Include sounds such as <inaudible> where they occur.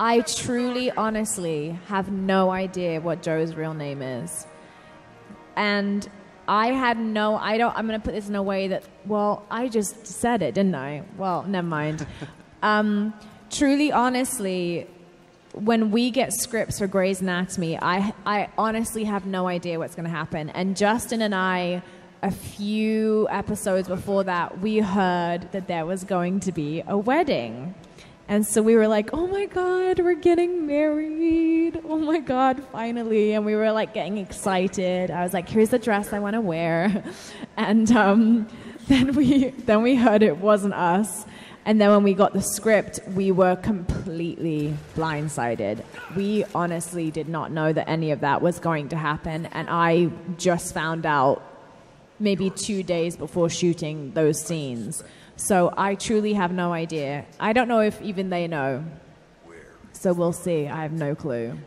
I truly, honestly have no idea what Jo's real name is. And I had no, I don't, I'm going to put this in a way that, well, I just said it, didn't I? Well, never mind. <laughs> um, truly, honestly, when we get scripts for Grey's Anatomy, I, I honestly have no idea what's going to happen. And Justin and I, a few episodes before that, we heard that there was going to be a wedding. And so we were like, oh my God, we're getting married. Oh my God, finally. And we were like getting excited. I was like, here's the dress I want to wear. <laughs> And um, <laughs> then, we, then we heard it wasn't us. And then when we got the script, we were completely blindsided. We honestly did not know that any of that was going to happen. And I just found out maybe two days before shooting those scenes. So I truly have no idea. I don't know if even they know. So we'll see. I have no clue.